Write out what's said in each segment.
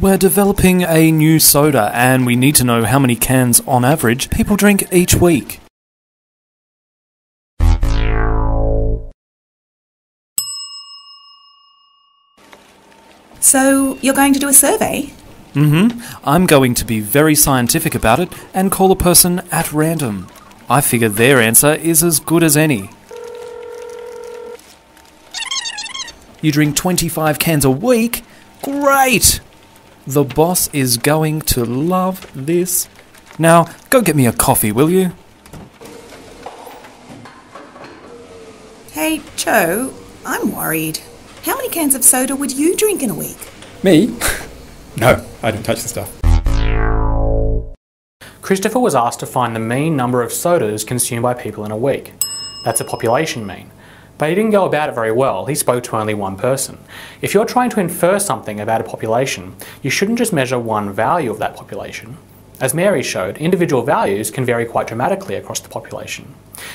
We're developing a new soda and we need to know how many cans on average people drink each week. So, you're going to do a survey? Mm hmm. I'm going to be very scientific about it and call a person at random. I figure their answer is as good as any. You drink 25 cans a week? Great! The boss is going to love this. Now, go get me a coffee, will you? Hey, Joe, I'm worried. How many cans of soda would you drink in a week? Me? no, I don't touch the stuff. Christopher was asked to find the mean number of sodas consumed by people in a week. That's a population mean. But he didn't go about it very well. He spoke to only one person. If you're trying to infer something about a population, you shouldn't just measure one value of that population. As Mary showed, individual values can vary quite dramatically across the population.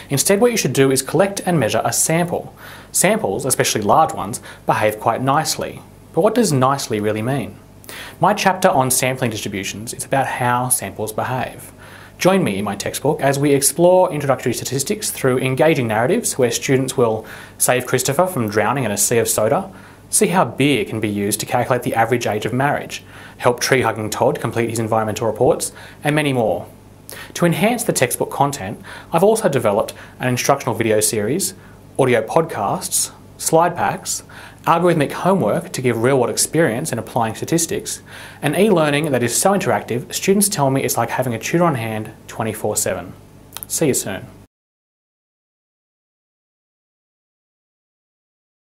Instead, what you should do is collect and measure a sample. Samples, especially large ones, behave quite nicely. But what does nicely really mean? My chapter on sampling distributions is about how samples behave. Join me in my textbook as we explore introductory statistics through engaging narratives where students will save Christopher from drowning in a sea of soda, see how beer can be used to calculate the average age of marriage, help tree hugging Todd complete his environmental reports, and many more. To enhance the textbook content, I've also developed an instructional video series, audio podcasts, slide packs, algorithmic homework to give real world experience in applying statistics, and e learning that is so interactive, students tell me it's like having a tutor on hand 24 7. See you soon.